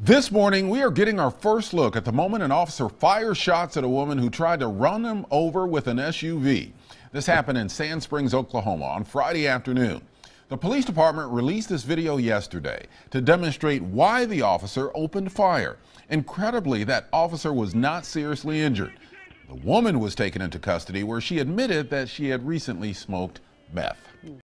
This morning, we are getting our first look at the moment an officer fires shots at a woman who tried to run him over with an SUV. This happened in Sand Springs, Oklahoma on Friday afternoon. The police department released this video yesterday to demonstrate why the officer opened fire. Incredibly, that officer was not seriously injured. The woman was taken into custody where she admitted that she had recently smoked meth.